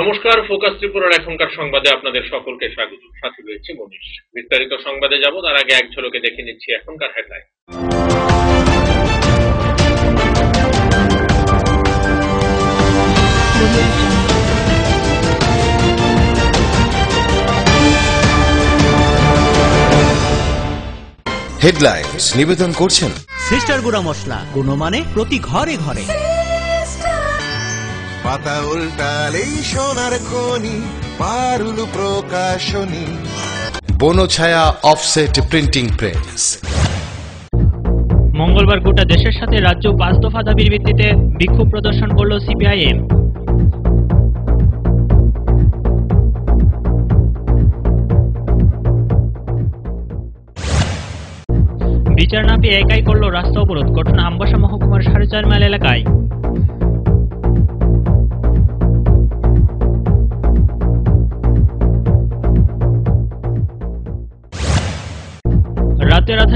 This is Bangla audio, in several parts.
নমস্কার ফোকাস ত্রিপুরার এখনকার সংবাদে আপনাদের সকলকে স্বাগত। সাথে রয়েছে মনীষ। বিস্তারিত সংবাদে যাব তার আগে এক ঝলকে দেখে নিচ্ছি এখনকার হেডলাইন হেডলাইন্স নিবেদন করছেন? সিস্টার গুঁড়া মশলা গুণমানে প্রতি ঘরে ঘরে। পাতা উল্টালেই সোনার খনি Parul Prakashani. Bonchhaya offset printing press মঙ্গলবার গোটা দেশের সাথে রাজ্য পাঁচ দফা দাবির ভিত্তিতে বিক্ষোভ প্রদর্শন করল সিপিআইএম। বিচার না পেয়ে একাই করল রাস্তা অবরোধ। ঘটনা আমবাসা মহকুমার সাড়ে চার মাইল এলাকায়।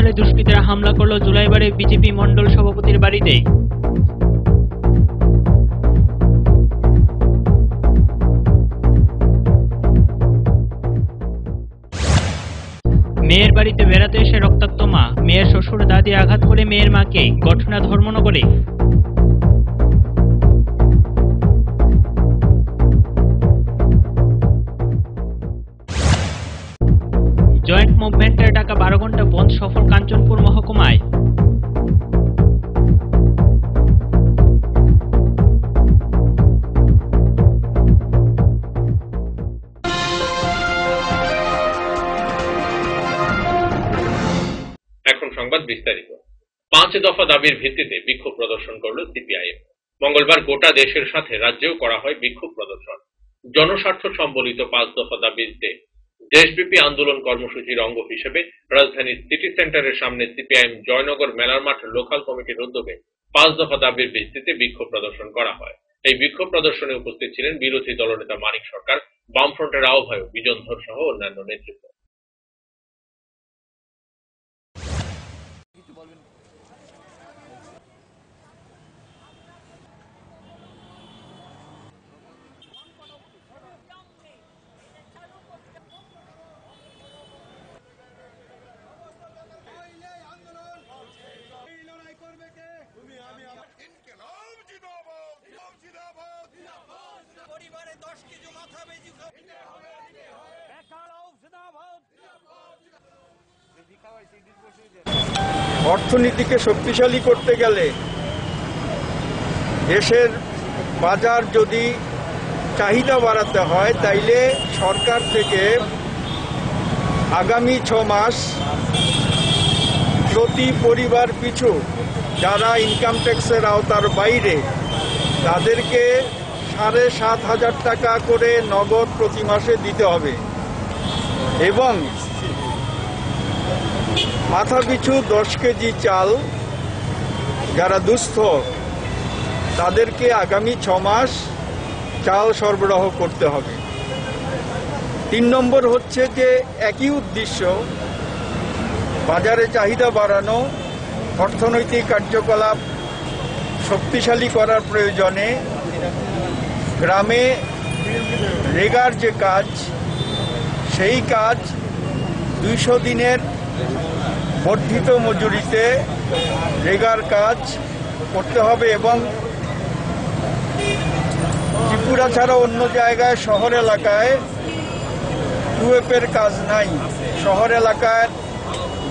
আধারে দুষ্কৃতীরা হামলা করল জুলাইবারে বিজেপি মণ্ডল সভাপতির বাড়িতে। মেয়ের বাড়িতে বেড়াতে এসে রক্তাক্ত মা। মেয়ের শ্বশুর দাদি আঘাত করে মেয়ের মাকে। ঘটনা ধর্মনগরে। জয়েন্ট মুভমেন্টের ঘণ্টা বন্ধ সফল কাঞ্চনপুর মহকুমায়। এখন সংবাদ বিস্তারিত। পাঁচ দফা দাবির ভিত্তিতে বিক্ষোভ প্রদর্শন করল সিপিআইএম মঙ্গলবার গোটা দেশের সাথে রাজ্যেও করা হয় বিক্ষোভ প্রদর্শন। জনস্বার্থ সম্বলিত পাঁচ দফা দাবিতে দেশব্যাপী আন্দোলন কর্মসূচির অঙ্গ হিসেবে রাজধানীর সিটি সেন্টারের সামনে সিপিআইএম জয়নগর মেলার মাঠ লোকাল কমিটির উদ্যোগে পাঁচ দফা দাবির ভিত্তিতে বিক্ষোভ প্রদর্শন করা হয়। এই বিক্ষোভ প্রদর্শনে উপস্থিত ছিলেন বিরোধী দলনেতা মানিক সরকার, বামফ্রন্টের আহ্বায়ক বিজন ধর সহ অন্যান্য নেতৃত্ব। অর্থনীতিকে শক্তিশালী করতে গেলে দেশের বাজার যদি চাহিদা বাড়াতে হয়, তাইলে সরকার থেকে আগামী ছ মাস প্রতি পরিবার পিছু যারা ইনকাম ট্যাক্সের আওতার বাইরে, তাদেরকে সাড়ে সাত হাজার টাকা করে নগদ প্রতি মাসে দিতে হবে। এবং মাথা পিছু দশ কেজি চাল যারা দুস্থ, তাদেরকে আগামী ছ মাস চাল সরবরাহ করতে হবে। তিন নম্বর হচ্ছে যে একই উদ্দেশ্য, বাজারে চাহিদা বাড়ানো, অর্থনৈতিক কার্যকলাপ শক্তিশালী করার প্রয়োজনে গ্রামে রেগার যে কাজ, সেই কাজ দুইশো দিনের বর্ধিত মজুরিতে রেগার কাজ করতে হবে এবং ত্রিপুরা ছাড়া অন্য জায়গায় শহর এলাকায় টুয়েপের কাজ নাই। শহর এলাকায়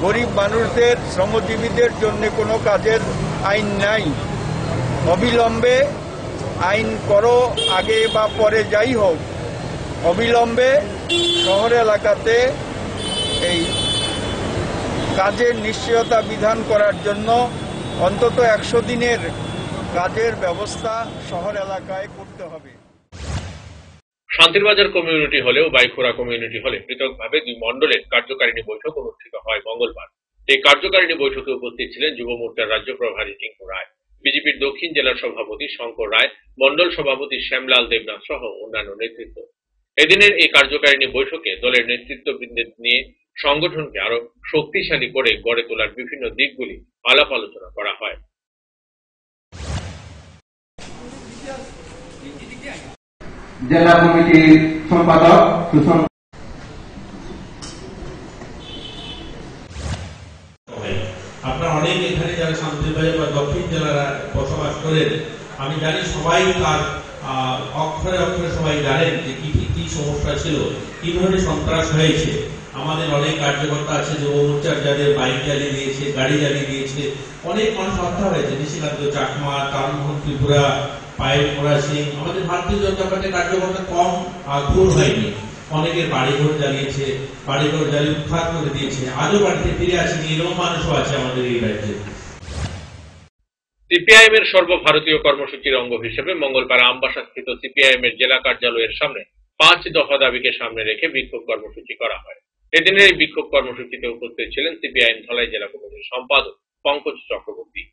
গরিব মানুষদের, শ্রমজীবীদের জন্য কোনো কাজের আইন নাই। অবিলম্বে আইন করো, আগে বা পরে যাই হোক। অবিলম্বে শহর এলাকাতে এই কাজের নিশ্চয়তা বিধান করার জন্য অন্তত একশো দিনের কাজের ব্যবস্থা শহর এলাকায় করতে হবে। শান্তিরবাজার কমিউনিটি হলেও বাইখোরা কমিউনিটি হলে পৃথকভাবে দুই মণ্ডলের কার্যকারিণী বৈঠক অনুষ্ঠিত হয় মঙ্গলবার। এই কার্যকারিণী বৈঠকে উপস্থিত ছিলেন যুব মোর্চার রাজ্য প্রভারী টিঙ্কু রায়, বিজেপির দক্ষিণ জেলার সভাপতি শঙ্কর রায়, মণ্ডল সভাপতি শ্যামলাল দেবনাথ সহ অন্যান্য নেতৃত্ব। এদিনের এই কার্যকারিণী বৈঠকে দলের নেতৃত্ববৃন্দের নিয়ে সংগঠনকে আরও শক্তিশালী করে গড়ে তোলার বিভিন্ন দিকগুলি আলাপ আলোচনা করা হয় জেলা কমিটির সম্পাদক সবাই। আপনারা অনেক এখানে যারা শান্তিবাজার বা দক্ষিণ জেলারা বসবাস করেন আমি জানি সবাই তার আহ, অক্ষরে অক্ষরে সবাই জানেন যে কি কি- কি সমস্যা ছিল কি ধরনের সন্ত্রাস হয়েছে আমাদের অনেক কার্যকর্তা আছে যে মোর্চার যাদের বাইক জ্বালিয়ে দিয়েছে, গাড়ি জ্বালিয়ে দিয়েছে, অনেক মানুষ হত্যা হয়েছে। নিশিকান্ত চাকমা তারমোহন ত্রিপুরা, পায়েল মোরা সিং, আমাদের ভারতীয় জনতা পার্টির কার্যকর্তা কম ভুল হয়নি। অনেকের বাড়িঘর জ্বালিয়েছে, বাড়িঘর জ্বালিয়ে উদ্ধার করে দিয়েছে। আজও বাড়িতে ফিরে আসেনি, এরকম মানুষও আছে আমাদের এই রাজ্যে। সিপিআইএম এর সর্বভারতীয় কর্মসূচির অঙ্গ হিসেবে মঙ্গলবার আমবাসা স্থিত সিপিআইএম এর জেলা কার্যালয়ের সামনে পাঁচ দফা দাবিকে সামনে রেখে বিক্ষোভ কর্মসূচি করা হয়। এদিনের এই বিক্ষোভ কর্মসূচিতে উপস্থিত ছিলেন সিপিআইএম ধলাই জেলা কমিটির সম্পাদক পঙ্কজ চক্রবর্তী।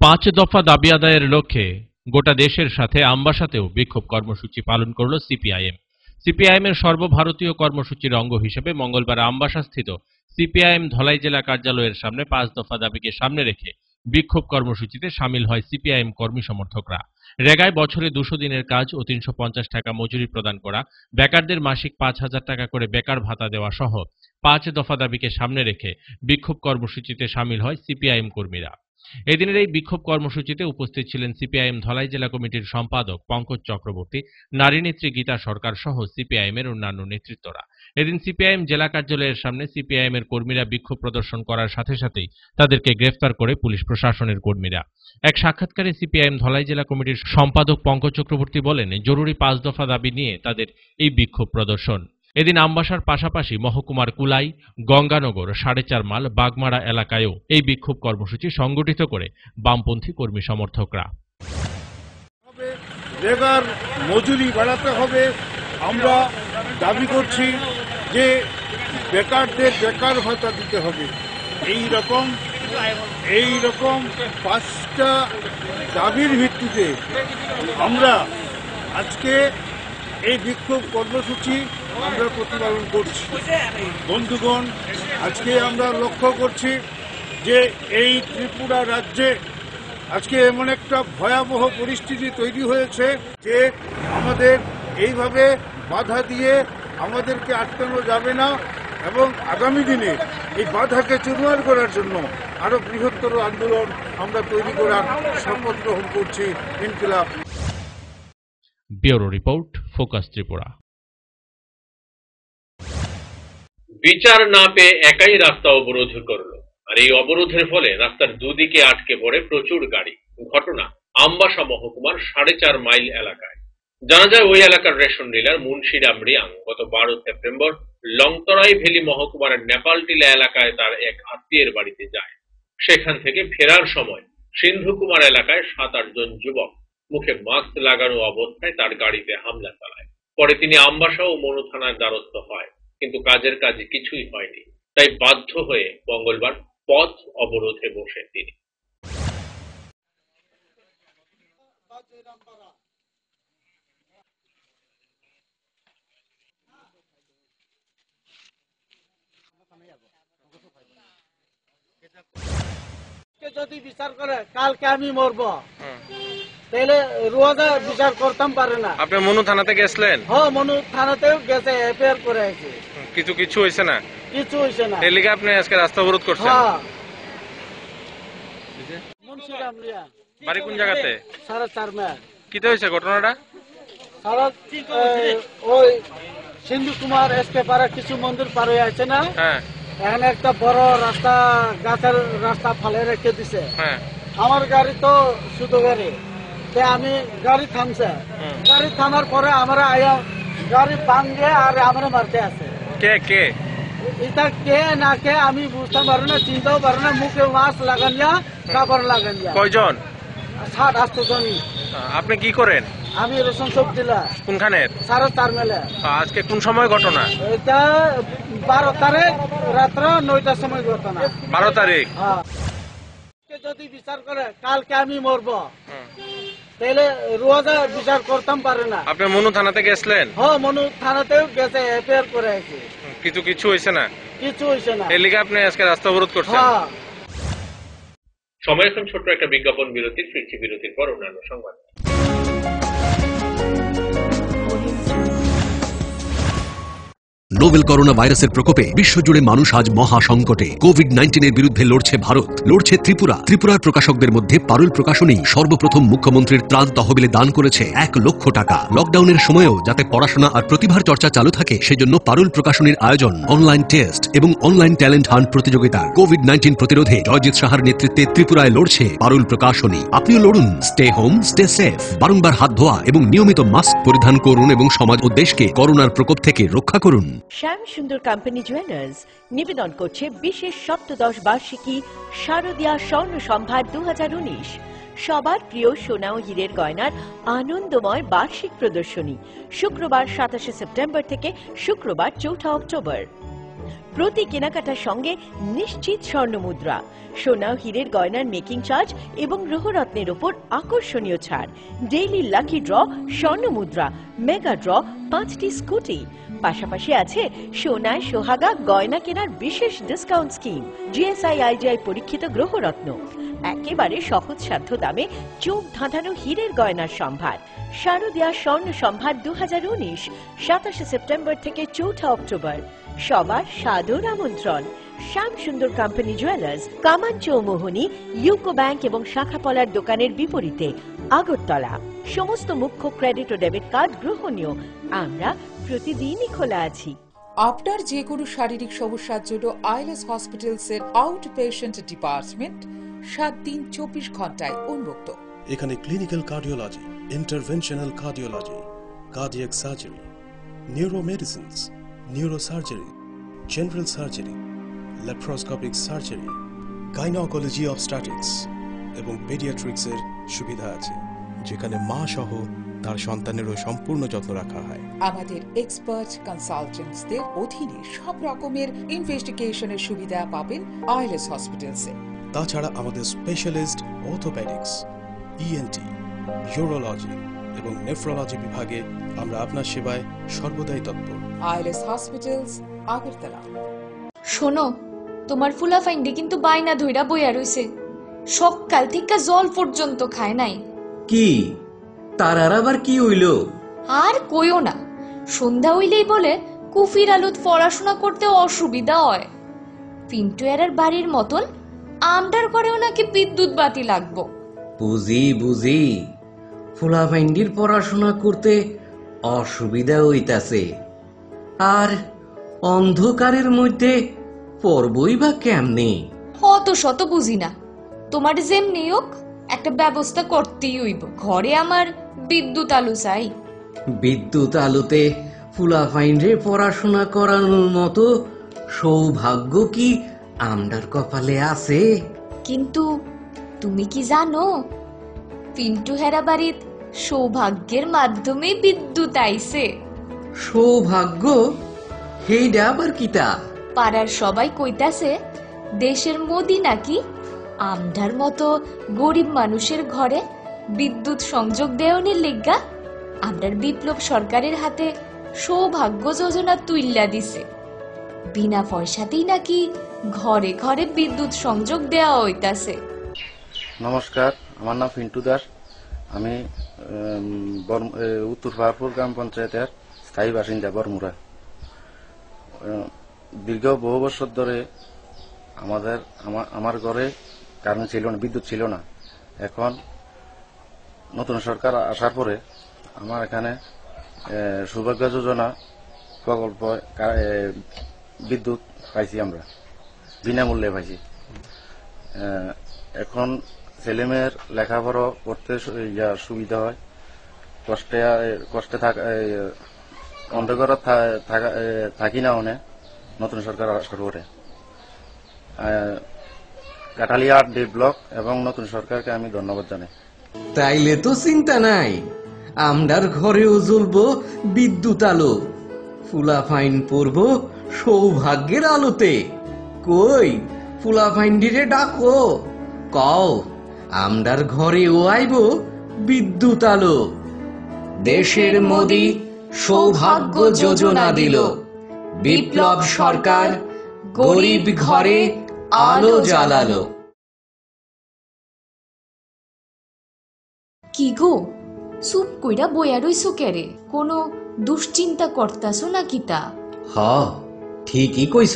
পাঁচ দফা দাবি আদায়ের লক্ষ্যে গোটা দেশের সাথে আমবাসাতেও বিক্ষোভ কর্মসূচি পালন করল সিপিআইএম। সিপিআইএম এর সর্বভারতীয় কর্মসূচির অঙ্গ হিসেবে মঙ্গলবার আমবাসাস্থিত সিপিআইএম ধলাই জেলা কার্যালয়ের সামনে পাঁচ দফা দাবিকে সামনে রেখে বিক্ষোভ কর্মসূচিতে সামিল হয় সিপিআইএম কর্মী সমর্থকরা। রেগায় বছরে দুশো দিনের কাজ ও তিনশো পঞ্চাশ টাকা মজুরি প্রদান করা, বেকারদের মাসিক পাঁচ হাজার টাকা করে বেকার ভাতা দেওয়া সহ পাঁচ দফা দাবিকে সামনে রেখে বিক্ষোভ কর্মসূচিতে সামিল হয় সিপিআইএম কর্মীরা। এদিনের এই বিক্ষোভ কর্মসূচিতে উপস্থিত ছিলেন সিপিআইএম ধলাই জেলা কমিটির সম্পাদক পঙ্কজ চক্রবর্তী, নারী নেত্রী গীতা সরকার সহ সিপিআইএম এর অন্যান্য নেতৃত্বরা। এদিন সিপিআইএম জেলা কার্যালয়ের সামনে সিপিআইএম এর কর্মীরা বিক্ষোভ প্রদর্শন করার সাথে সাথেই তাদেরকে গ্রেফতার করে পুলিশ প্রশাসনের কর্মীরা। এক সাক্ষাৎকারে সিপিআইএম ধলাই জেলা কমিটির সম্পাদক পঙ্কজ চক্রবর্তী বলেন, জরুরি পাঁচ দফা দাবি নিয়ে তাদের এই বিক্ষোভ প্রদর্শন। এদিন আমবাসার পাশাপাশি মহকুমার কুলাই, গঙ্গানগর, সাড়ে চার মাল, বাগমারা এলাকায়ও এই বিক্ষোভ কর্মসূচি সংগঠিত করে বামপন্থী কর্মী সমর্থকরা। রেগার মজুরি বাড়াতে হবে। আমরা দাবি করছি যে বেকারদের বেকার ভাতা দিতে হবে। এই রকম এই রকম পাঁচটা দাবির ভিত্তিতে আমরা আজকে এই বিক্ষোভ কর্মসূচি আমরা প্রতিপালন করছি। বন্ধুগণ, আজকে আমরা লক্ষ্য করছি যে এই ত্রিপুরা রাজ্যে আজকে এমন একটা ভয়াবহ পরিস্থিতি তৈরি হয়েছে যে আমাদের এইভাবে বাধা দিয়ে আমাদেরকে আটকানো যাবে না এবং আগামী দিনে এই বাধাকে চুরমার করার জন্য আরও বৃহত্তর আন্দোলন আমরা তৈরি করার শপথ গ্রহণ করছি ইনকিলাব। Bureau report focus Tripura. বিচার না পেয়ে একাই রাস্তা অবরোধ করল। আর এই অবরোধের ফলে রাস্তার দুদিকে আটকে পড়ে প্রচুর গাড়ি। ঘটনা আমবাসা মহকুমার সাড়ে চার মাইল এলাকায়। জানা যায় ওই এলাকার রেশন ডিলার মুন্সিরাম রিয়াং গত বারো সেপ্টেম্বর লংতরাই ভ্যালি মহকুমার নেপালটিলা এলাকায় তার এক আত্মীয়ের বাড়িতে যায়। সেখান থেকে ফেরার সময় সিন্ধু কুমার এলাকায় সাত আটজন যুবক মুখে মাস্ক লাগানো অবস্থায় তার গাড়িতে হামলা চালায়। পরে তিনি আমবাসা ও মনু থানার দ্বারস্থ হয়, কিন্তু কাজের কাজে কিছুই হয়নি। তাই বাধ্য হয়ে মঙ্গলবার পথ অবরোধে বসে তিনি। যদি বিচার করে কালকে আমি মরবো। তাহলে রোজা বিচার করতাম পারে না। আপনি মনু থানাতে গেছিলেন? হ মনু থানাতেও গেছে এফআইআর করে আছে কিছু কিছু হয়েছে না? কিছু হয়েছে না। লিগে আপনি আজকে রাস্তা অবরোধ করছেন? হ্যাঁ মুন্সিরাম বাড়ি কোন জায়গাতে? সাড়ে চার কিতে হয়েছে ঘটনাটা? সারা ওই সিন্ধু কুমার এসকে পাড়া কিছু মন্দির পার হয়ে আছে না? হ্যাঁ। এখানে একটা বড় রাস্তা গাছের রাস্তা ফালে রেখে দিছে। হ্যাঁ। আমার গাড়ি তো শুধু গাড়ি। তে আমি গাড়ি থামছে। গাড়ি থামার পরে আমরা আয়া গাড়ি ভাঙ্গে আর আমরা মারতে আছে। কে কে? এটা কে না কে আমি বুঝতে পারি না চিনতেও পারি না মুখে মাস্ক লাগানিয়া কাপড় লাগানিয়া কয়জন? ষাট জন আপনি কি করেন? আমি রসুন সব দিলা কোনখানের? সাড়ে চার মেলে আজকে কোন সময় ঘটনা? এটা বারো তারিখ রাত্র নয়টার সময় ঘটনা। বারো তারিখ? হ্যাঁ। যদি বিচার করে কালকে আমি মরবো। তাহলে রোজা বিচার করতাম পারে না। আপনি মনু থানাতে গেছিলেন? হ মনু থানাতেও গেছে এফআইআর করে আছে। কিছু কিছু হয়েছে না? কিছু হয়েছে না। এর আপনি আজকে রাস্তা অবরোধ করছেন? হ্যাঁ। সময় এখন ছোট্ট একটা বিজ্ঞাপন বিরতি ফিরছি বিরতির পর অন্যান্য সংবাদ। নোভেল করোনা ভাইরাসের প্রকোপে বিশ্বজুড়ে মানুষ আজ মহা সংকটে। কোভিড নাইন্টিনের বিরুদ্ধে লড়ছে ভারত। লড়ছে ত্রিপুরা। ত্রিপুরার প্রকাশকদের মধ্যে পারুল প্রকাশনী সর্বপ্রথম মুখ্যমন্ত্রীর ত্রাণ তহবিলে দান করেছে এক লক্ষ টাকা। লকডাউনের সময়েও যাতে পড়াশোনা আর প্রতিভার চর্চা চালু থাকে, সেজন্য পারুল প্রকাশনীর আয়োজন, অনলাইন টেস্ট এবং অনলাইন ট্যালেন্ট হান্ট প্রতিযোগিতা কোভিড নাইন্টিন প্রতিরোধে জয়জিৎ সাহার নেতৃত্বে ত্রিপুরায় লড়ছে পারুল প্রকাশনী। আপনিও লড়ুন। Stay home, stay safe. বারংবার হাত ধোয়া এবং নিয়মিত মাস্ক পরিধান করুন এবং সমাজ ও দেশকে করোনার প্রকোপ থেকে রক্ষা করুন। শ্যাম সুন্দর কোম্পানি জুয়েলার্স নিবেদন করছে বিশেষ সপ্তদশ বার্ষিকী শারদীয়া স্বর্ণ সম্ভার দু হাজার উনিশ। সবার প্রিয় সোনা ও হীরের গয়নার আনন্দময় বার্ষিক প্রদর্শনী শুক্রবার সাতাশে সেপ্টেম্বর থেকে শুক্রবার চৌঠা অক্টোবর। প্রতি কেনাকাটার সঙ্গে নিশ্চিত স্বর্ণ মুদ্রা, সোনা হীরের গয়নার মেকিং চার্জ এবং গ্রহরত্নের ওপর আকর্ষণীয় ছাড়। ডেইলি লাকি ড্র স্বর্ণ মুদ্রা মেগা ড্র পাঁচটি স্কুটি পাশাপাশি আছে সোনায় সোহাগা, গয়না কেনার বিশেষ ডিসকাউন্ট স্কিম জিএসআই আইজিআই পরীক্ষিত গ্রহরত্ন। একেবারে সহজ সাধ্য দামে চোখ ধাঁধানো হীরের গয়নার সম্ভার। শারদীয়া স্বর্ণ সম্ভার দু হাজার উনিশ, সাতাশে সেপ্টেম্বর থেকে চৌঠা অক্টোবর। সবার সাদর আমন্ত্রণ। শ্যাম সুন্দর কোম্পানি জুয়েলার্স কামান চৌমোহনী ইউকো ব্যাংক এবং শাখাপলার দোকানের বিপরীতে আগরতলা। সমস্ত মুখ্য ক্রেডিট ও ডেবিট কার্ড গ্রহণীয়। আমরা প্রতিদিনই খোলা আছি। আপনার যে কোনো শারীরিক সমস্যার জন্য আইএলএস হসপিটালস এর আউট পেশেন্ট ডিপার্টমেন্ট সাত দিন চব্বিশ ঘন্টায় উন্মুক্ত। এখানে clinical cardiology interventional cardiology cardiac surgery neuromedicines neurosurgery general surgery laparoscopic surgery gynaecology obstetrics এবং পেডিয়াট্রিক্সের সুবিধা আছে। যেখানে মা সহ তার সন্তানেরও সম্পূর্ণ যত্ন রাখা হয়। আমাদের এক্সপার্ট কনসালটেন্টসদের অধীনে সব রকমের ইনভেস্টিগেশনের সুবিধা পাবেন আইএলএস হসপিটালসে। তাছাড়া আমাদের স্পেশালিস্ট অর্থোপেডিক্স ইএনটি ইউরোলজি এবং নেফ্রোলজি বিভাগে আমরা আপনার সেবায় সর্বদাই তৎপর। ILS hospitals Agartala. শোনো তোমার ফুলা ফাইন্ডে কিন্তু বাইনা ধইরা বইয়া রইছে। সকাল থেকে জল পর্যন্ত খায় নাই। কি? তার আর আবার কি হইল? আর কইও না। সন্ধ্যা হইলেই বলে কুফির আলুত পড়াশোনা করতে অসুবিধা হয়। পিন্টু এরার বাড়ির মতন আমটার করেও নাকি বিদ্যুৎ বাতি লাগবো। বুঝি বুঝি। ফুলা ভাইন্ডির পড়াশোনা করতে অসুবিধা হইতাছে। আর অন্ধকারের মধ্যে পড়বই বা কেমনে? অত শত বুঝি না। তোমার যেমনি হোক একটা ব্যবস্থা করতেই হইব। ঘরে আমার বিদ্যুৎ আলু চাই। বিদ্যুৎ আলোতে ফুলা ফাইন্ডে পড়াশোনা করানোর মতো সৌভাগ্য কি আমরার কপালে আছে? কিন্তু তুমি কি জানো পিন্টু হেরা বাড়িত সৌভাগ্যের মাধ্যমে বিদ্যুৎ আইছে। সৌভাগ্য? হেইডা আবার কিতা? পাড়ার সবাই কইতাছে দেশের মোদি নাকি আমডার মতো গরিব মানুষের ঘরে বিদ্যুৎ সংযোগ দেওয়ানের লেগা আমরার বিপ্লব সরকারের হাতে সৌভাগ্য যোজনা তুইল্লা দিছে। বিনা পয়সাতেই নাকি ঘরে ঘরে বিদ্যুৎ সংযোগ দেওয়া হইতাছে। নমস্কার, আমার নাম পিন্টু দাস। আমি উত্তর পাহাড়পুর গ্রাম পঞ্চায়েতের স্থায়ী বাসিন্দা বরমুরা। দীর্ঘ বহু বছর ধরে আমাদের, আমা- আমার ঘরে কারেন্ট ছিল না, বিদ্যুৎ ছিল না। এখন নতুন সরকার আসার পরে আমার এখানে সৌভাগ্য যোজনা প্রকল্প বিদ্যুৎ পাইছি আমরা, বিনামূল্যে পাইছি। এখন ছেলেমেয়ের লেখাপড়া করতে সুবিধা হয়। কষ্টে কষ্টে অন্ধকার থাকি না অনেক নতুন সরকার আসার পরে। কাটালিয়া ডি ব্লক এবং নতুন সরকারকে আমি ধন্যবাদ জানাই। তাইলে তো চিন্তা নাই। আমরার ঘরেও জ্বলবো বিদ্যুৎ আলো। ফুলা ফাইন পরব সৌভাগ্যের আলোতে। কই, ফুলা ফাইন্ডিরে ডাকো। কও, আমরার ঘরেও আইব বিদ্যুৎ আলো। দেশের মোদি সৌভাগ্য যোজনা দিল। বিপ্লব সরকার গরিব ঘরে আলো জ্বালালো। কি গো? চুপ কইরা বইয়া রইছো কেরে? কোনো দুশ্চিন্তা করতাছো না কিতা হ ঠিকই কইছ।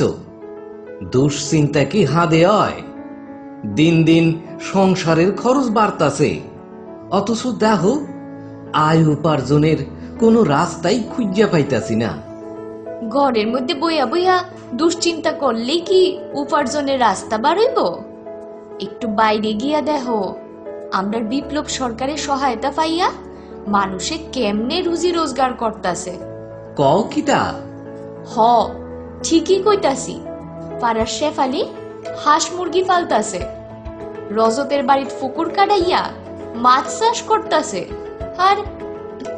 দুশ্চিন্তা কি হাদে হয় দিন দিন সংসারের খরচ বাড়তাছে। অথচ দেহ আয় উপার্জনের কোনো রাস্তাই খুঁজিয়া পাইতাছি না। ঘরের মধ্যে বইয়া বইয়া দুশ্চিন্তা করলেই কি উপার্জনের রাস্তা বাড়ইব? একটু বাইরে গিয়া দেহ আমরা বিপ্লব সরকারের সহায়তা পাইয়া মানুষে কেমনে রুজি রোজগার করতাছে। কও কিতা হ ঠিকই কইতাছি পাড়ার শেফালি হাঁস মুরগি ফালতাছে রজতের বাড়ির ফুকুর কাটাইয়া মাছ চাষ করতাছে। আর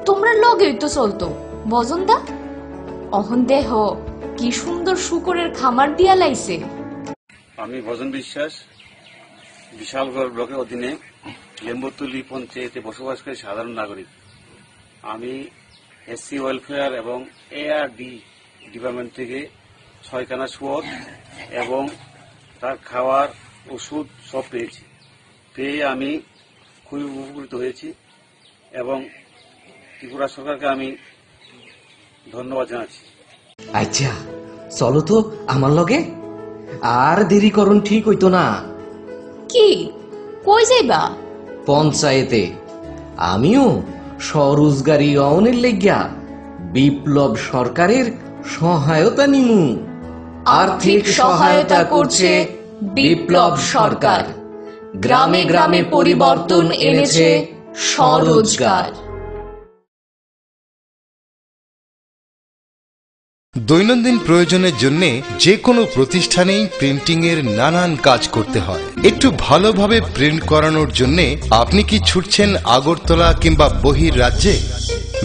তোমরা লগেই তো চলতো বজনদা? অহন দেহ কি সুন্দর শুকরের খামার দিয়া লাইছে। আমি ভজন বিশ্বাস, বিশালগড় ব্লকের অধীনে লেম্বরতুলি পঞ্চায়েতে বসবাসকারী সাধারণ নাগরিক। আমি এসসি ওয়েলফেয়ার এবং এআরডি ডিপার্টমেন্ট থেকে ছয়খানা শুয়োর এবং তার খাওয়ার ওষুধ সব পেয়েছি। পেয়ে আমি খুবই উপকৃত হয়েছি এবং ত্রিপুরা সরকারকে আমি ধন্যবাদ জানাচ্ছি। আচ্ছা চলো তো আমার লগে। আর দেরি করুন ঠিক হইতো না। কি? কই যাইবা? পঞ্চায়েতে। আমিও স্বরোজগারি অনের লেগিয়া বিপ্লব সরকারের সহায়তা নিমু। আর্থিক সহায়তা করছে বিপ্লব সরকার। গ্রামে গ্রামে পরিবর্তন এনেছে স্বরোজগার। দৈনন্দিন প্রয়োজনের জন্য যে কোনো প্রতিষ্ঠানেই প্রিন্টিং এর নানান কাজ করতে হয়। একটু ভালোভাবে প্রিন্ট করানোর জন্য আপনি কি ছুটছেন আগরতলা কিংবা বহির রাজ্যে?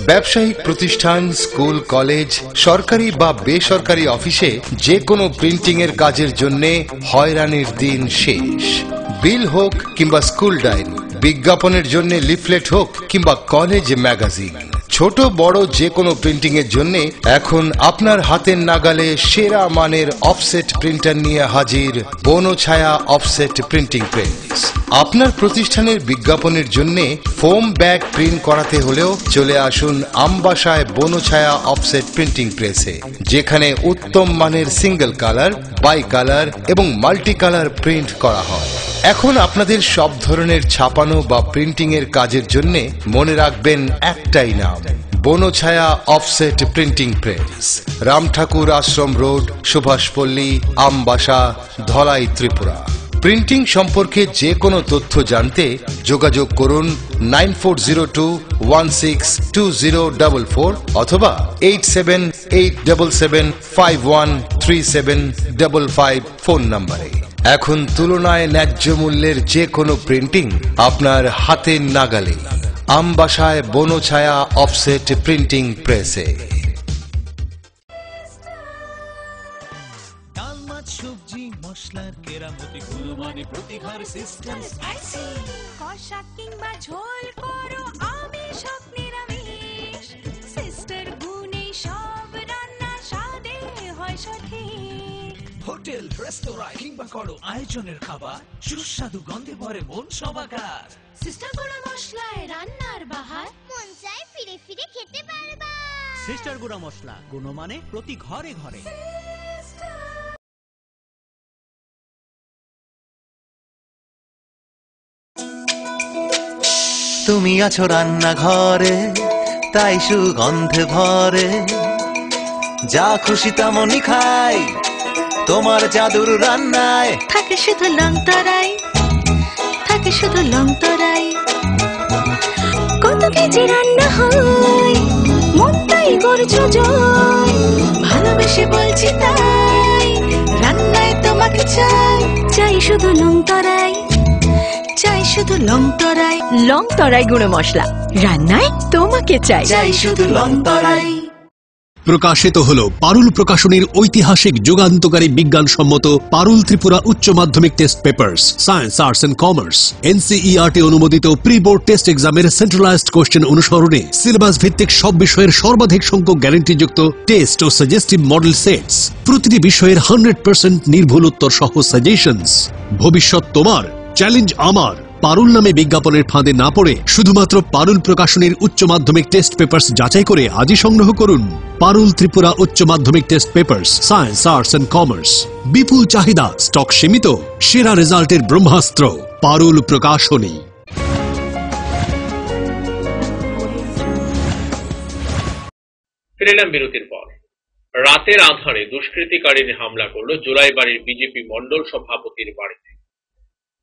ব্যবসায়িক প্রতিষ্ঠান, স্কুল, কলেজ, সরকারি বা বেসরকারি অফিসে যে কোনো প্রিন্টিং এর কাজের জন্য হয়রানির দিন শেষ। বিল হোক কিংবা স্কুল ডায়েরি, বিজ্ঞাপনের জন্য লিফলেট হোক কিংবা কলেজ ম্যাগাজিন। ছোট, বড় যে কোনো প্রিন্টিং এর জন্য এখন আপনার হাতের নাগালে সেরা মানের অফসেট প্রিন্টার নিয়ে হাজির বনো ছায়া অফসেট প্রিন্টিং প্রেস আপনার প্রতিষ্ঠানের বিজ্ঞাপনের জন্য ফোম ব্যাগ প্রিন্ট করাতে হলেও চলে আসুন আমবাসায় বনো ছায়া অফসেট প্রিন্টিং প্রেসে যেখানে উত্তম মানের সিঙ্গেল কালার বাই কালার এবং মাল্টি কালার প্রিন্ট করা হয়। এখন আপনাদের সব ধরনের ছাপানো বা প্রিন্টিং এর কাজের জন্য মনে রাখবেন একটাই নাম, Bonchhaya offset printing press. Ram Thakur Ashram road, Subhashpalli, Ambassa, Dhalai Tripura. Printing সম্পর্কে যে কোনো তথ্য জানতে যোগাযোগ করুন nine four zero two one six two zero double four অথবা eight seven eight double seven five one three seven double five phone নম্বরে। এখন তুলনায় ন্যায্য মূল্যের যে কোনো প্রিন্টিং আপনার হাতের নাগালে। আমবাসায় বনছায়া অফসেট প্রিন্টিং প্রেসে সবজি মশলার কেরামতি গুণমানে প্রতি ঘর সিস্টেম কষা কিংবা ঝোল করো আমিষ হোক নিরামিষ। সিস্টার গুণে সব রান্না স্বাদে হয় সঠিক। হোটেল রেস্তোরাঁ কিংবা করো আয়োজনের খাবার সুস্বাদু গন্ধে ভরে মন সবাকার। সিস্টার গুঁড়ো মশলায় রান্নার বাহার। মন চাই ফিরে ফিরে খেতে পারবা। সিস্টার গুঁড়া মশলা গুণমানে প্রতি ঘরে ঘরে। তুমি আছো রান্নাঘরে তাই সুগন্ধে ভরে। যা খুশি তেমনই খাই তোমার জাদুর রান্নায়। থাকে শুধু লং তরাই থাকে শুধু লং তরাই। কত কেজি রান্না হয় মনটাই করছ জয়। ভালোবেসে বলছি তাই রান্নায় তোমাকে চাই। চাই শুধু লং তরাই চাই শুধু লং তরাই। লং তরাই গুঁড়ো মশলা রান্নায় তোমাকে চাই। চাই শুধু লং তরাই। প্রকাশিত হল পারুল প্রকাশনীর ঐতিহাসিক যুগান্তকারী বিজ্ঞানসম্মত পারুল ত্রিপুরা উচ্চ মাধ্যমিক test papers science arts and commerce NCERT অনুমোদিত প্রি বোর্ড টেস্ট এক্সামের সেন্ট্রালাইজড কোশ্চেন অনুসরণে সিলেবাস ভিত্তিক সব বিষয়ের সর্বাধিক সংখ্যক গ্যারান্টিযুক্ত টেস্ট ও সাজেস্টিভ মডেল সেটস প্রতিটি বিষয়ের হান্ড্রেড পার্সেন্ট নির্ভুল উত্তর সহ সাজেশনস ভবিষ্যৎ তোমার চ্যালেঞ্জ আমার। পারুল নামে বিজ্ঞাপনের ফাঁদে না পড়ে শুধুমাত্র পারুল প্রকাশনীর উচ্চ মাধ্যমিক টেস্ট পেপার্স যাচাই করে আজই সংগ্রহ করুন। পারুল ত্রিপুরা উচ্চ মাধ্যমিক test papers, science, arts and commerce. বিপুল চাহিদা, স্টক সীমিত, সেরা রেজাল্টের ব্রহ্মাস্ত্র, পারুল প্রকাশনী। ফিরে বিরতির পর। রাতের আধারে দুষ্কৃতিকারীর হামলা করল জুলাইবাড়ির বিজেপি মণ্ডল সভাপতির বাড়িতে।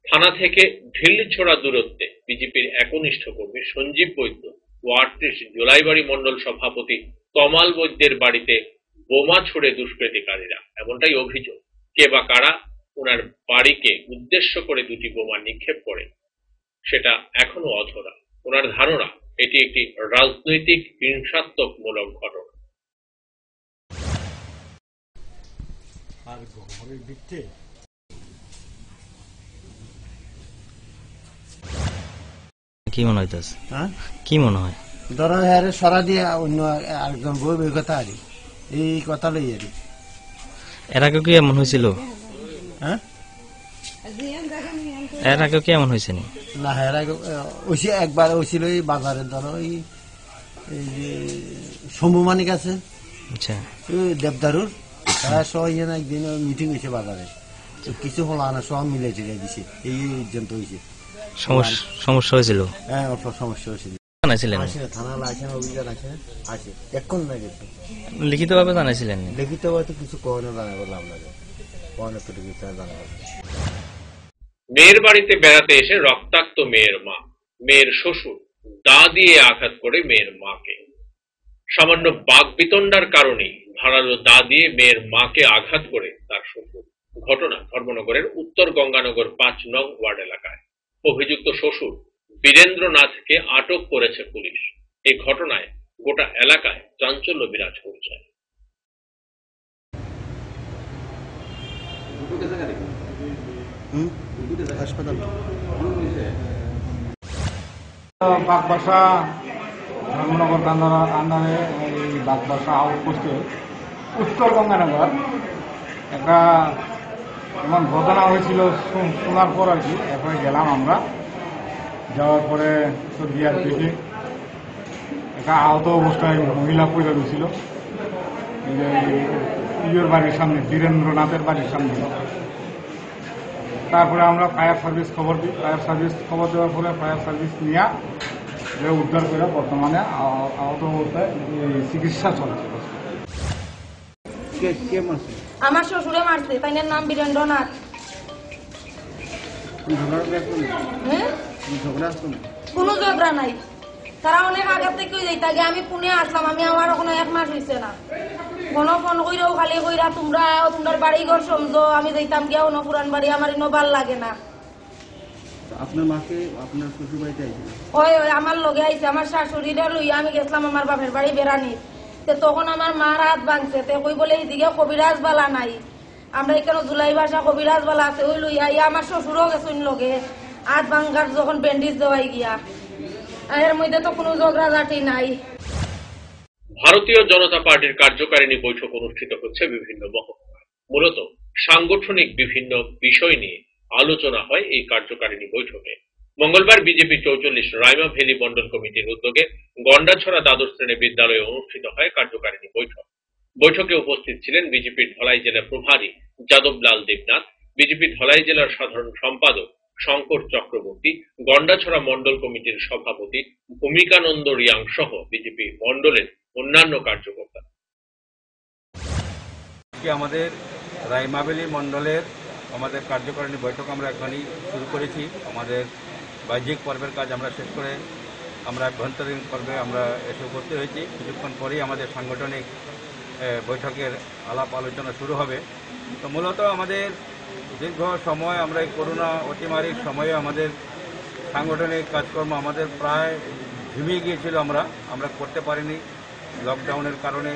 থানা থেকে ঢিল্লিছড়া দূরত্বে বিজেপির একনিষ্ঠ কর্মী সঞ্জীব বৈদ্য ও আটত্রিশ জুলাইবাড়ি মণ্ডল সভাপতি তমাল বৈদ্যের বাড়িতে বোমা ছুড়ে দুষ্কৃতিকারীরা। এমনটাই অভিযোগ। কে বা কারা ওনার বাড়িকে উদ্দেশ্য করে দুটি বোমা নিক্ষেপ করে, সেটা এখনও অধরা। ওনার ধারণা, এটি একটি রাজনৈতিক হিংসাত্মক মূলক ঘটনা। আর ঘরের দিকতে কি মনে হইতেছে? হ্যাঁ? কি মনে হয়? ধরো হ্যাঁ সরা দিয়ে অন্য আরেকজন বই বই কথা আরি এই কথা লই আরি এর আগে কি এমন হয়েছিল হ্যাঁ? এর আগে কি এমন হয়েছে নি? না হ্যাঁ ওইসি একবার ওইছিল এই বাজারে ধরো এই এই যে শম্ভু মানিক আছে। আচ্ছা। দেবদারুর তারা সহ একদিন মিটিং হয়েছে বাজারে। তো কিছু হলো না সব মিলে দিছে। এই পর্যন্ত হয়েছে সমস্যা সমস্যা হয়েছিল? হ্যাঁ অল্প সমস্যা হয়েছিল। জানাইছিলেন? লিখিতভাবে কিছু কখনো জানাব লাভ লাগে কখনো জানাব। মেয়ের বাড়িতে বেড়াতে এসে রক্তাক্ত মেয়ের মা মেয়ের শ্বশুর দা দিয়ে আঘাত করে মেয়ের মাকে। সামান্য বাঘ বিতণ্ডার কারণেই ধারালো দা দিয়ে মেয়ের মাকে আঘাত করে তার শ্বশুর। ঘটনা ধর্মনগরের উত্তর গঙ্গানগর পাঁচ নং ওয়ার্ড এলাকায়। অভিযুক্ত শ্বশুর বীরেন্দ্রনাথকে আটক করেছে পুলিশ। এই ঘটনায় গোটা এলাকায় চাঞ্চল্য বিরাজ করছে। বাগবাসা ধর্মনগর কান্দার আন্ডারে এই বাগবাসা আউটপোস্টে উত্তর গঙ্গানগর একটা এমন ঘটনা হয়েছিল শোনার পর আর কি, এরপরে গেলাম আমরা। যাওয়ার পরে তো বিয়ার দেখে একটা আহত অবস্থায় মহিলা এই যে ইয়ের বাড়ির সামনে বীরেন্দ্রনাথের বাড়ির সামনে। তারপরে আমরা ফায়ার সার্ভিস খবর দিই। ফায়ার সার্ভিস খবর দেওয়ার পরে ফায়ার সার্ভিস নিয়ে উদ্ধার করে বর্তমানে আহত অবস্থায় চিকিৎসা চলছে। কে কে মারছে? আমার শ্বশুরে মারছে তাইনের নাম বীরেন্দ্রনাথ হ্যাঁ? কোনো ঝগড়া নাই। তারা অনেক আগে থেকে যাই তাকে আমি পুনে আসলাম আমি আমার ওখানে এক মাস হয়েছে না। কোনো ফোন কইরাও খালি কইরা তোমরা তোমার বাড়ি ঘর সমঝো আমি যাইতাম গিয়া অন্য পুরান বাড়ি আমার ইনো ভালো লাগে না। আপনার মাকে আপনার শ্বশুর বাড়িতে আইছিল ওই ওই আমার লগে আইছে আমার শাশুড়িরা লইয়া আমি গেছিলাম আমার বাপের বাড়ি বেড়ানি তখন আমার মার হাত ভাঙছে। তে কই বলে, এইদিকে কবিরাজ বালা নাই। আমরা এখানে জুলাই ভাষা কবিরাজ বালা আছে, ওই লইয়া ইয়া আমার শ্বশুরও গেছেন লগে। হাত ভাঙ্গার যখন ব্যান্ডেজ দেওয়াই গিয়া। এর মধ্যে তো কোনো ঝগড়া ঝাঁটি নাই। ভারতীয় জনতা পার্টির কার্যকারিণী বৈঠক অনুষ্ঠিত হচ্ছে বিভিন্ন মহকুমায়। মূলত সাংগঠনিক বিভিন্ন বিষয় নিয়ে আলোচনা হয় এই কার্যকারিণী বৈঠকে। মঙ্গলবার বিজেপি চৌচল্লিশ রাইমা ভ্যালি মন্ডল কমিটির উদ্যোগে গন্ডাছড়া দ্বাদশ শ্রেণি বিদ্যালয়ে অনুষ্ঠিত হয় কার্যকারিণী বৈঠক। বৈঠকে উপস্থিত ছিলেন বিজেপির ধলাই জেলা প্রভারী যাদবলাল দেবনাথ বিজেপি ধলাই জেলার সাধারণ সম্পাদক শঙ্কর চক্রবর্তী, গন্ডাছড়া মন্ডল কমিটির সভাপতি ভূমিকানন্দ রিয়াং সহ বিজেপি মন্ডলের অন্যান্য কার্যকর্তা। আমাদের রাইমাবেলি মন্ডলের আমাদের কার্যকারিণী বৈঠক আমরা এখনই শুরু করেছি। আমাদের বাহ্যিক পর্বের কাজ আমরা শেষ করে আমরা অভ্যন্তরীণ পর্বে আমরা এসে উপস্থিত হয়েছি। কিছুক্ষণ পরেই আমাদের সাংগঠনিক বৈঠকের আলাপ আলোচনা শুরু হবে। তো মূলত আমাদের দীর্ঘ সময় আমরা এই করোনা অতিমারির সময়ে আমাদের সাংগঠনিক কাজকর্ম আমাদের প্রায় ঝিমিয়ে গিয়েছিল আমরা। আমরা করতে পারিনি। লকডাউনের কারণে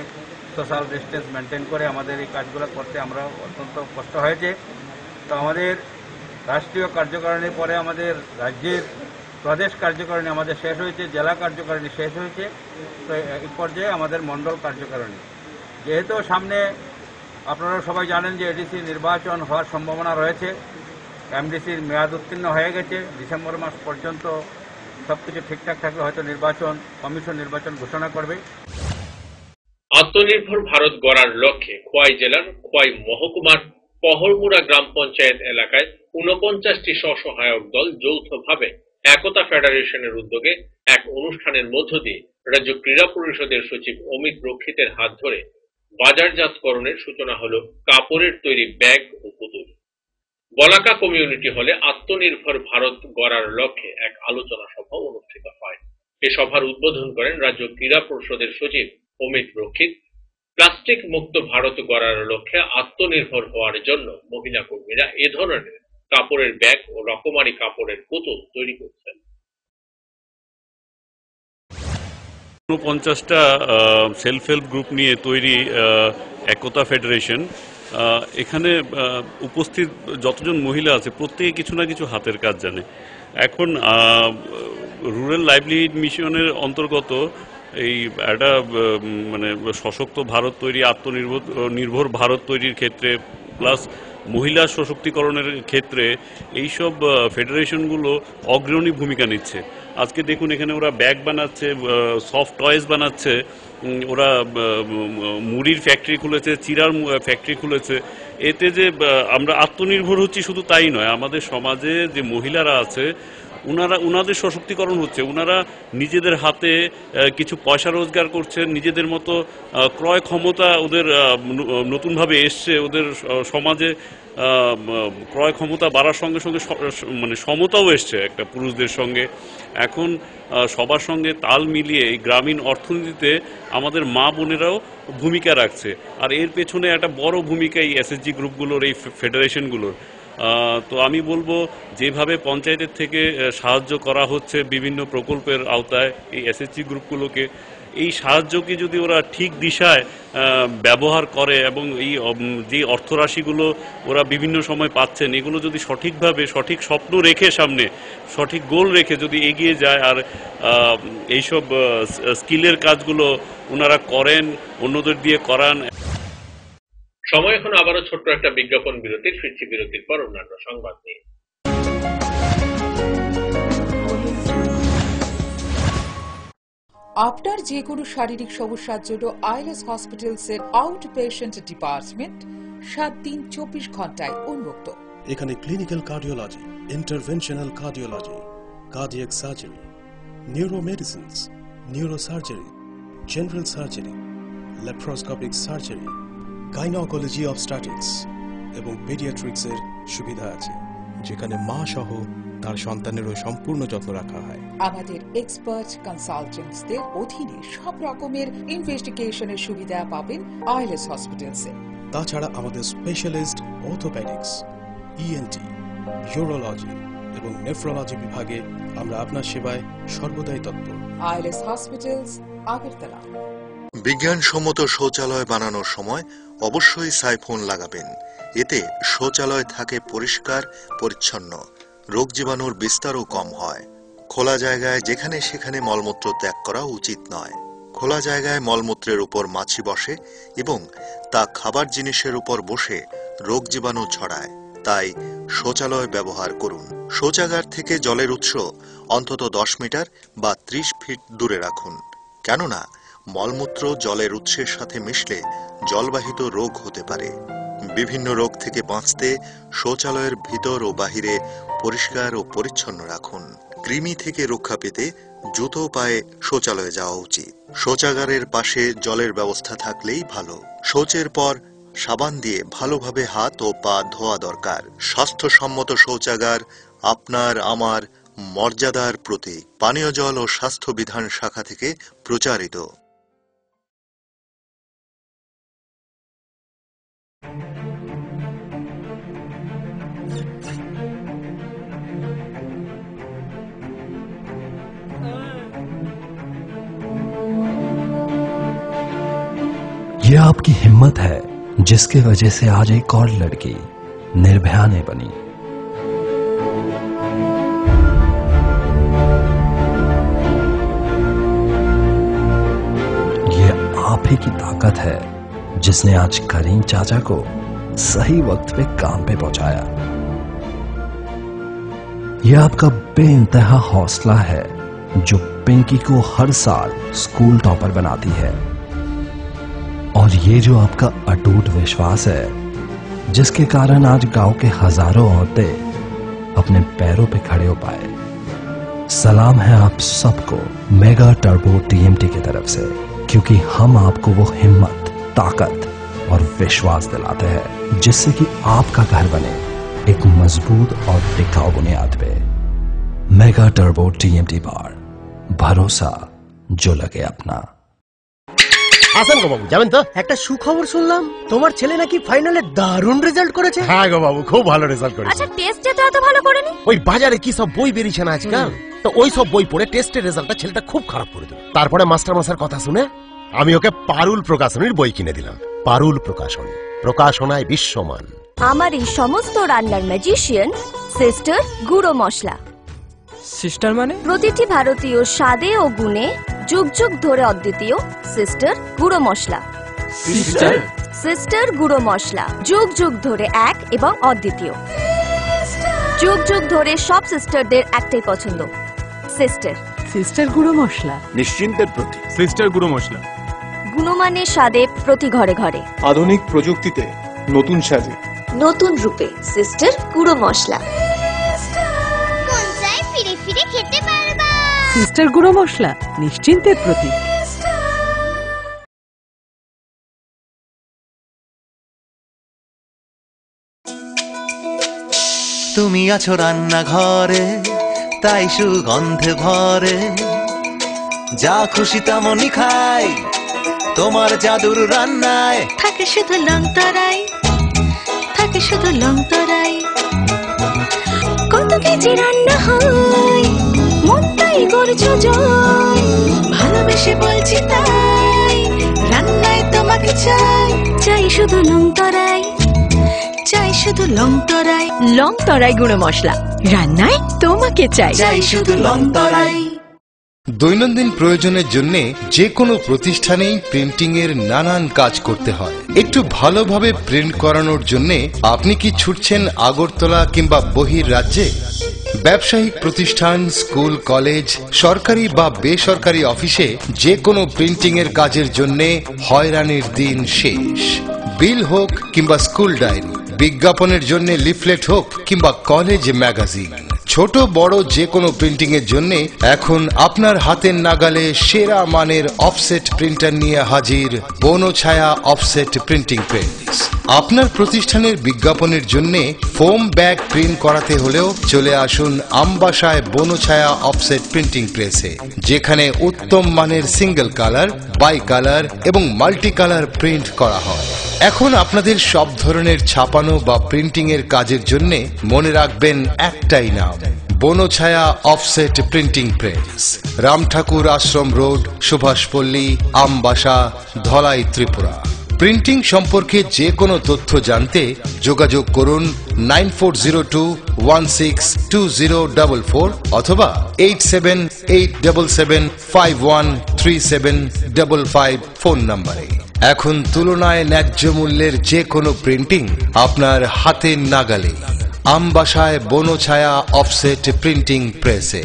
সোশ্যাল ডিস্টেন্স মেনটেন করে আমাদের এই কাজগুলো করতে আমরা অত্যন্ত কষ্ট হয়েছে। তো আমাদের রাষ্ট্রীয় কার্যকারিণীর পরে আমাদের রাজ্যের প্রদেশ কার্যকারিণী আমাদের শেষ হয়েছে, জেলা কার্যকারিণী শেষ হয়েছে, তো এই পর্যায়ে আমাদের মণ্ডল কার্যকারিণী। যেহেতু সামনে আপনারা সবাই জানেন যে এডিসি নির্বাচন হওয়ার সম্ভাবনা রয়েছে, এমডিসির মেয়াদ উত্তীর্ণ হয়ে গেছে, ডিসেম্বর মাস পর্যন্ত সব কিছু ঠিকঠাক থাকলে হয়তো নির্বাচন, কমিশন নির্বাচন ঘোষণা করবে। আত্মনির্ভর ভারত গড়ার লক্ষ্যে খোয়াই জেলার খোয়াই মহকুমার পহরমুড়া গ্রাম পঞ্চায়েত এলাকায় ঊনপঞ্চাশটি স্বসহায়ক দল যৌথভাবে একতা ফেডারেশনের উদ্যোগে এক অনুষ্ঠানের মধ্য দিয়ে রাজ্য ক্রীড়া পরিষদের সচিব অমিত রক্ষিতের হাত ধরে বাজারজাতকরণের সূচনা হলো কাপড়ের তৈরি ব্যাগ ও পুতুল। বলাকা কমিউনিটি হলে আত্মনির্ভর ভারত গড়ার লক্ষ্যে এক আলোচনা সভা অনুষ্ঠিত হয়। এ সভার উদ্বোধন করেন রাজ্য ক্রীড়া পরিষদের সচিব অমিত রক্ষিত। প্লাস্টিক মুক্ত ভারত গড়ার লক্ষ্যে আত্মনির্ভর হওয়ার জন্য মহিলা কর্মীরা এ ধরনের কাপড়ের ব্যাগ ও রকমারি কাপড়ের পুতুল তৈরি করছেন। পঞ্চাশটা সেলফ হেল্প গ্রুপ নিয়ে তৈরি একতা ফেডারেশন। এখানে উপস্থিত যতজন মহিলা আছে, প্রত্যেকে কিছু না কিছু হাতের কাজ জানে। এখন রুরাল লাইভলিহুড মিশনের অন্তর্গত এই একটা মানে সশক্ত ভারত তৈরি, আত্মনির্ভর, নির্ভর ভারত তৈরির ক্ষেত্রে, প্লাস মহিলা সশক্তিকরণের ক্ষেত্রে এইসব ফেডারেশনগুলো অগ্রণী ভূমিকা নিচ্ছে। আজকে দেখুন এখানে ওরা ব্যাগ বানাচ্ছে সফট টয়েস বানাচ্ছে ওরা মুড়ির ফ্যাক্টরি খুলেছে, চিরার ফ্যাক্টরি খুলেছে। এতে যে আমরা আত্মনির্ভর হচ্ছি শুধু তাই নয়, আমাদের সমাজে যে মহিলারা আছে উনারা, উনাদের সশক্তিকরণ হচ্ছে। ওনারা নিজেদের হাতে কিছু পয়সা রোজগার করছেন, নিজেদের মতো ক্রয় ক্ষমতা ওদের নতুনভাবে এসছে। ওদের সমাজে ক্রয় ক্ষমতা বাড়ার সঙ্গে সঙ্গে মানে সমতাও এসছে একটা পুরুষদের সঙ্গে। এখন সবার সঙ্গে তাল মিলিয়ে এই গ্রামীণ অর্থনীতিতে আমাদের মা বোনেরাও ভূমিকা রাখছে। আর এর পেছনে একটা বড় ভূমিকা এই এসএসজি গ্রুপগুলোর এই ফেডারেশনগুলোর তো আমি বলব, যেভাবে পঞ্চায়েতের থেকে সাহায্য করা হচ্ছে বিভিন্ন প্রকল্পের আওতায়, এই এসএসজি গ্রুপগুলোকে, এই সাহায্যকে যদি ওরা ঠিক দিশায় ব্যবহার করে এবং এই যে অর্থরাশিগুলো ওরা বিভিন্ন সময় পাচ্ছেন, এগুলো যদি সঠিকভাবে, সঠিক স্বপ্ন রেখে সামনে, সঠিক গোল রেখে যদি এগিয়ে যায় আর এইসব স্কিলের কাজগুলো ওনারা করেন, অন্যদের দিয়ে করান সময় এখন আবারও ছোট্ট একটা বিজ্ঞাপন বিরতির ফিরছি বিরতির পর অন্যান্য সংবাদ নিয়ে। আপনার যে কোনো শারীরিক সমস্যার জন্য আইলেস হসপিটালসের আউট পেশেন্ট ডিপার্টমেন্ট সাত দিন চব্বিশ ঘন্টায় উন্মুক্ত। এখানে clinical cardiology interventional cardiology cardiac surgery neuromedicines neurosurgery general surgery laparoscopic surgery gynaecology obstetrics এবং পেডিয়াট্রিক্সের সুবিধা আছে যেখানে মা সহ তার সন্তানেরও সম্পূর্ণ যত্ন রাখা হয়। আমাদের এক্সপার্ট কনসালটেন্টসদের অধীনে সব রকমের ইনভেস্টিগেশনের সুবিধা পাবেন আইলেস হসপিটালসে তাছাড়া আমাদের স্পেশালিস্ট অর্থোপেডিক্স ইএনটি ইউরোলজি এবং নেফ্রোলজি বিভাগে আমরা আপনার সেবায় সর্বদাই তৎপর। ILS hospitals Agartala. বিজ্ঞানসম্মত শৌচালয় বানানোর সময় অবশ্যই সাইফোন লাগাবেন। এতে শৌচালয় থাকে পরিষ্কার, পরিচ্ছন্ন। রোগ জীবাণুর বিস্তারও কম হয়। খোলা জায়গায় যেখানে সেখানে মলমূত্র ত্যাগ করা উচিত নয়। খোলা জায়গায় মলমূত্রের উপর মাছি বসে এবং তা খাবার জিনিসের উপর বসে রোগ জীবাণু ছড়ায়। তাই শৌচালয় ব্যবহার করুন। শৌচাগার থেকে জলের উৎস অন্তত দশ মিটার বা ত্রিশ ফিট দূরে রাখুন। কেননা মলমূত্র জলের উৎসের সাথে মিশলে জলবাহিত রোগ হতে পারে। বিভিন্ন রোগ থেকে বাঁচতে শৌচালয়ের ভিতর ও বাহিরে পরিষ্কার ও পরিচ্ছন্ন রাখুন। কৃমি থেকে রক্ষা পেতে জুতো পায়ে শৌচালয়ে যাওয়া উচিত। শৌচাগারের পাশে জলের ব্যবস্থা থাকলেই ভালো। শৌচের পর সাবান দিয়ে ভালোভাবে হাত ও পা ধোয়া দরকার। স্বাস্থ্যসম্মত শৌচাগার আপনার আমার মর্যাদার প্রতীক। পানীয় জল ও স্বাস্থ্য বিধান শাখা থেকে প্রচারিত। ये आपकी हिम्मत है, जिसके वजह से आज एक और लड़की निर्भया ने बनी। ये आप ही की ताकत है, जिसने आज करीम चाचा को सही वक्त पे काम पे पहुँचाया। ये आपका बेइंतहा हौसला है, जो पिंकी को हर साल स्कूल टॉपर बनाती है। और ये जो आपका अटूट विश्वास है, जिसके कारण आज गाँव के हज़ारों औरतें अपने पैरों पे खड़े हो पाए, सलाम है आप सबको मेगा टर्बो टीएमटी की तरफ़ से, क्योंकि हम आपको वो हिम्मत, ताकत और विश्वास दिलाते हैं, जिससे कि आपका घर बने एक मज़बूत और टिकाऊ बुनियाद पे। मेगा टर्बो टीएमटी बार, भरोसा, जो लगे अपना। হাসান গো বাবু যাবেন তো। একটা সুখবর শুনলাম তোমার ছেলে নাকি ফাইনালে দারুণ রেজাল্ট করেছে। হ্যাঁ গো বাবু খুব ভালো রেজাল্ট করেছে। আচ্ছা টেস্টে তো এত ভালো করেনি? ওই বাজারে কি সব বই বেরিয়েছে না আজকাল? তো ওই সব বই পড়ে টেস্টের রেজাল্টটা ছেলেটা খুব খারাপ করে দিল। তারপরে মাস্টার মশার কথা শুনে আমি ওকে পারুল প্রকাশনীর বই কিনে দিলাম। পারুল প্রকাশনী প্রকাশনায় বিশ্বমান। আমার এই সমস্ত রান্নার ম্যাজিশিয়ান সিস্টার গুঁড়ো মশলা। সিস্টার মানে? প্রতিটি ভারতীয় স্বাদে ও গুণে যুগ যুগ ধরে অদ্বিতীয় সিস্টার গুঁড়ো মশলা। সিস্টার সিস্টার গুঁড়ো মশলা যুগ যুগ ধরে এক এবং অদ্বিতীয়। যুগ যুগ ধরে সব সিস্টারদের একটাই পছন্দ সিস্টার সিস্টার গুঁড়ো মশলা? নিশ্চিন্তের প্রতি সিস্টার গুঁড়ো মশলা। গুণমানের স্বাদে প্রতি ঘরে ঘরে। আধুনিক প্রযুক্তিতে নতুন সাজে নতুন রূপে সিস্টার গুঁড়ো মশলা। সিস্টার গুঁড়ো মশলা নিশ্চিন্তের প্রতীক। তুমি আছো রান্নাঘরে তাই সুগন্ধে ভরে। যা খুশি তেমনই খাই তোমার জাদুর রান্নায়। থাকে শুধু লং তরাই থাকে শুধু লং তরাই। কত কেজি রান্না হয় করছ জয়। ভালোবেসে বলছি তাই রান্নায় তোমাকে চাই। চাই শুধু লং তরাই চাই শুধু লং তরাই। লং তরাই গুঁড়ো মশলা রান্নায় তোমাকে চাই। চাই শুধু লং তরাই। দৈনন্দিন প্রয়োজনের জন্য যে কোনো প্রতিষ্ঠানেই প্রিন্টিং এর নানান কাজ করতে হয়। একটু ভালোভাবে প্রিন্ট করানোর জন্য আপনি কি ছুটছেন আগরতলা কিংবা বহির রাজ্যে? ব্যবসায়িক প্রতিষ্ঠান, স্কুল, কলেজ, সরকারি বা বেসরকারি অফিসে যে কোনো প্রিন্টিং এর কাজের জন্য হয়রানির দিন শেষ। বিল হোক কিংবা স্কুল ডায়েরি, বিজ্ঞাপনের জন্য লিফলেট হোক কিংবা কলেজ ম্যাগাজিন। ছোট, বড় যে কোনো প্রিন্টিং এর জন্য এখন আপনার হাতের নাগালে সেরা মানের অফসেট প্রিন্টার নিয়ে হাজির বনো ছায়া অফসেট প্রিন্টিং প্রেস আপনার প্রতিষ্ঠানের বিজ্ঞাপনের জন্য ফোম ব্যাগ প্রিন্ট করাতে হলেও চলে আসুন আমবাসায় বনো ছায়া অফসেট প্রিন্টিং প্রেসে যেখানে উত্তম মানের সিঙ্গেল কালার বাই কালার এবং মাল্টি কালার প্রিন্ট করা হয়। এখন আপনাদের সব ধরনের ছাপানো বা প্রিন্টিং এর কাজের জন্য মনে রাখবেন একটাই নাম, Bonchhaya offset printing press. Ram Thakur Ashram road, Subhashpalli, Ambassa, Dhalai Tripura. Printing সম্পর্কে যে কোনো তথ্য জানতে যোগাযোগ করুন nine four zero two one six two zero double four অথবা eight seven eight double seven five one three seven double five phone নম্বরে। এখন তুলনায় ন্যায্য মূল্যের যে কোনো প্রিন্টিং আপনার হাতের নাগালে। আমবাসায় বনছায়া অফসেট প্রিন্টিং প্রেসে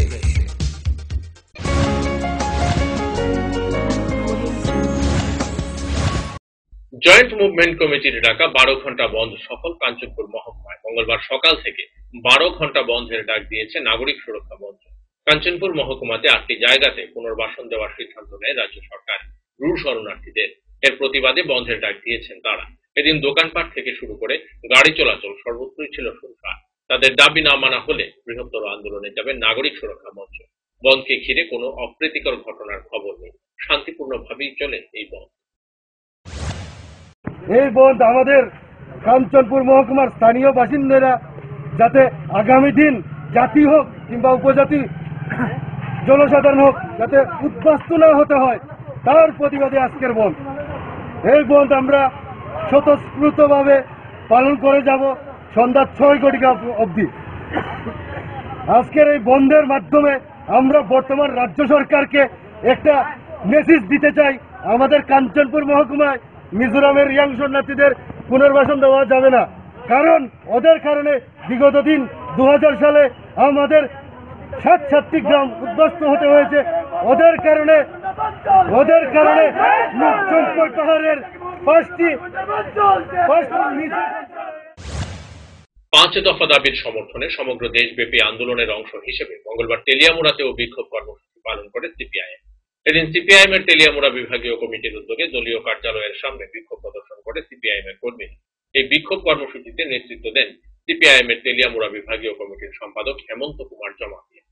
জয়েন্ট মুভমেন্ট কমিটির ডাকা বারো ঘণ্টা বন্ধ সফল কাঞ্চনপুর মহকুমায় মঙ্গলবার সকাল থেকে বারো ঘণ্টা বন্ধের ডাক দিয়েছে নাগরিক সুরক্ষা মঞ্চ কাঞ্চনপুর মহকুমাতে আটটি জায়গাতে পুনর্বাসন দেওয়ার সিদ্ধান্ত নেয় রাজ্য সরকার। রু শরণার্থীদের এর প্রতিবাদে বন্ধের ডাক দিয়েছেন তারা। এদিন দোকানপাট থেকে শুরু করে গাড়ি চলাচল সর্বত্রই ছিল শুনশান তাদের দাবি না মানা হলে বৃহত্তর আন্দোলনে যাবে নাগরিক সুরক্ষা মঞ্চ। বন্ধকে ঘিরে কোনো অপ্রীতিকর ঘটনার খবর নেই। শান্তিপূর্ণভাবেই চলে এই বন্ধ এই বন্ধ আমাদের কাঞ্চনপুর মহকুমার স্থানীয় বাসিন্দারা যাতে আগামী দিন জাতি হোক কিংবা উপজাতি, জনসাধারণ হোক, যাতে উদ্বাস্তু না হতে হয়, তার প্রতিবাদে আজকের বন্ধ এই বন্ধ আমরা স্বতঃস্ফূর্তভাবে পালন করে যাব সন্ধ্যা ছয় ঘটিকা অবধি। আজকের এই বন্ধের মাধ্যমে আমরা বর্তমান রাজ্য সরকারকে একটা মেসেজ দিতে চাই। আমাদের কাঞ্চনপুর মহকুমায় মিজোরামের ইয়াং শরণার্থীদের পুনর্বাসন দেওয়া যাবে না। কারণ ওদের কারণে বিগত দিন দু হাজার সালে আমাদের সাত সাতটি গ্রাম উদ্বস্ত হতে হয়েছে। ওদের কারণে ওদের কারণে চম্পট পাহাড়ের পাঁচটি পাঁচ দফা দাবির সমর্থনে সমগ্র দেশব্যাপী আন্দোলনের অংশ হিসেবে মঙ্গলবার তেলিয়ামুড়াতেও বিক্ষোভ কর্মসূচি পালন করে সিপিআইএম। এদিন সিপিআইএম এর তেলিয়ামুড়া বিভাগীয় কমিটির উদ্যোগে দলীয় কার্যালয়ের সামনে বিক্ষোভ প্রদর্শন করে সিপিআইএম এর কর্মী। এই বিক্ষোভ কর্মসূচিতে নেতৃত্ব দেন সিপিআইএম এর তেলিয়ামুড়া বিভাগীয় কমিটির সম্পাদক হেমন্ত কুমার জমাতিয়া।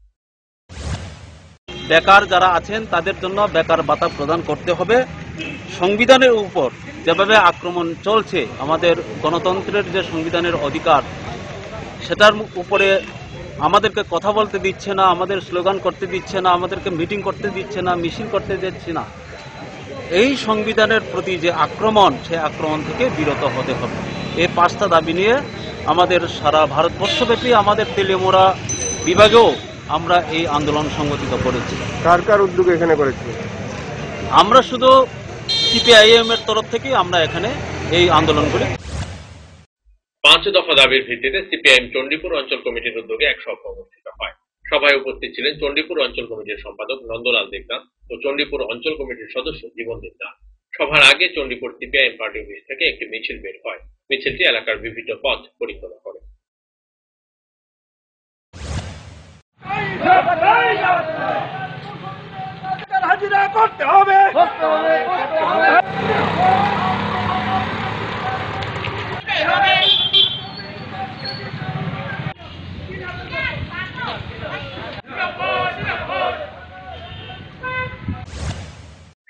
বেকার যারা আছেন, তাদের জন্য বেকার ভাতা প্রদান করতে হবে। সংবিধানের উপর যেভাবে আক্রমণ চলছে, আমাদের গণতন্ত্রের যে সংবিধানের অধিকার, সেটার উপরে আমাদেরকে কথা বলতে দিচ্ছে না, আমাদের স্লোগান করতে দিচ্ছে না, আমাদেরকে মিটিং করতে দিচ্ছে না, মিছিল করতে দিচ্ছে না। এই সংবিধানের প্রতি যে আক্রমণ, সেই আক্রমণ থেকে বিরত হতে হবে। এই পাঁচটা দাবি নিয়ে আমাদের সারা ভারতবর্ষব্যাপী আমাদের তেলেমোড়া বিভাগেও আমরা এই আন্দোলন সংগঠিত করেছি। কার কার উদ্যোগে এখানে করেছে? আমরা শুধু সিপিআইএম এর তরফ থেকে আমরা এখানে এই আন্দোলনগুলি পাঁচ দফা দাবির ভিত্তিতে সিপিআইএম চণ্ডীপুর অঞ্চল কমিটির উদ্যোগে এক সভা অনুষ্ঠিত হয়। সভায় উপস্থিত ছিলেন চণ্ডীপুর অঞ্চল কমিটির সম্পাদক নন্দলাল দেবনাথ ও চণ্ডীপুর অঞ্চল কমিটির সদস্য জীবন দেবনাথ। সভার আগে চণ্ডীপুর সিপিআইএম পার্টি অফিস থেকে একটি মিছিল বের হয়। মিছিলটি এলাকার বিভিন্ন পথ পরিক্রমা করে।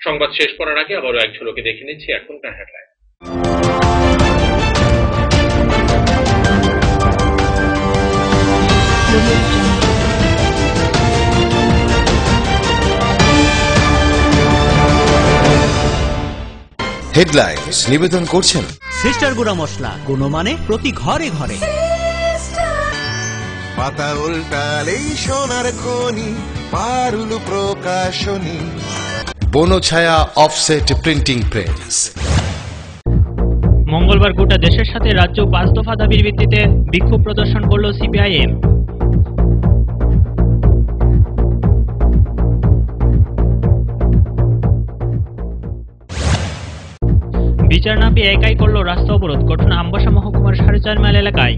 সংবাদ শেষ করার আগে আবারও এক ঝলকে দেখে নিচ্ছি এখনকার হেডলাইন হেডলাইন্স নিবেদন করছেন। সিস্টার গুঁড়া মশলা গুণমানে প্রতি ঘরে ঘরে। পাতা উল্টালেই সোনার খনি Parul Prakashani. Bonchhaya offset printing press মঙ্গলবার গোটা দেশের সাথে রাজ্য পাঁচ দফা দাবির ভিত্তিতে বিক্ষোভ প্রদর্শন করল সিপিআইএম। বিচার না পেয়ে একাই করল রাস্তা অবরোধ। ঘটনা আমবাসা মহকুমার সাড়ে চার মাইল এলাকায়।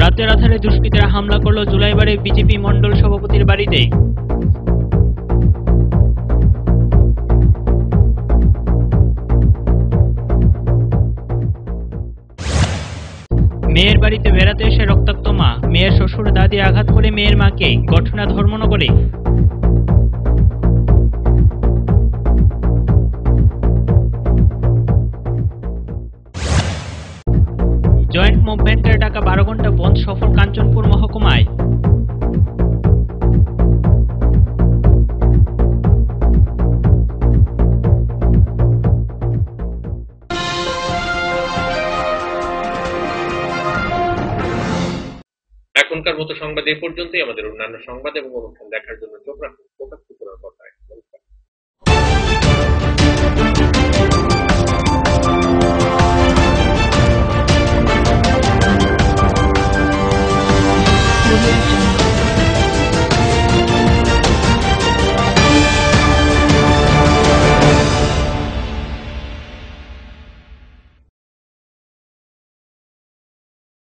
রাতের আধারে দুষ্কৃতীরা হামলা করল জুলাইবারে বিজেপি মণ্ডল সভাপতির বাড়িতে। মেয়ের বাড়িতে বেড়াতে এসে রক্তাক্ত মা, মেয়ের শ্বশুর, দাদি আঘাত করে মেয়ের মাকে ঘটনা ধর্মনগরে। জয়েন্ট মুভমেন্টের ডাকা বারো ঘণ্টা বন্ধ সফল কাঞ্চনপুর এখনকার মতো সংবাদ এ পর্যন্তই আমাদের অন্যান্য সংবাদ এবং অনুষ্ঠান দেখার জন্য চোখ রাখুন ফোকাস ত্রিপুরার কথায়.